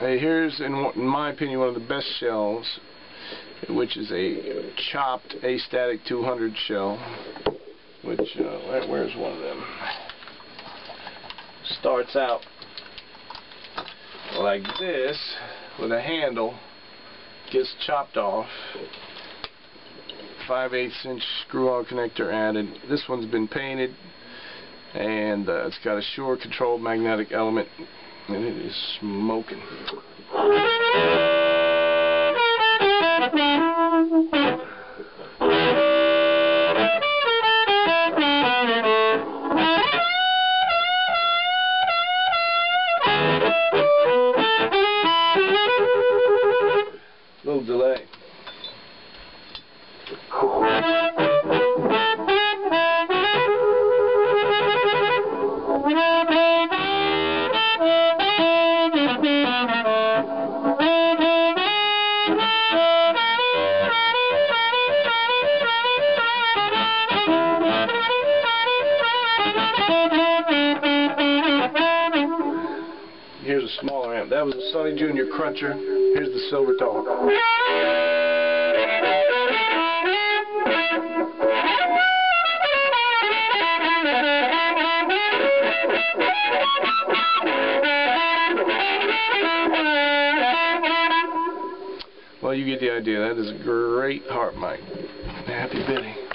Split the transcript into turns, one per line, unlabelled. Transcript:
Hey, here's, in, in my opinion, one of the best shells, which is a chopped Astatic 200 shell, which, uh, where's one of them? Starts out like this, with a handle, gets chopped off, 5 8 inch screw-on connector added. This one's been painted, and uh, it's got a Shure controlled magnetic element and it is smoking. Little delay. Here's a smaller amp. That was a Sonny Junior Cruncher. Here's the Silver Dog. Well, you get the idea. That is a great harp mic. Happy bidding.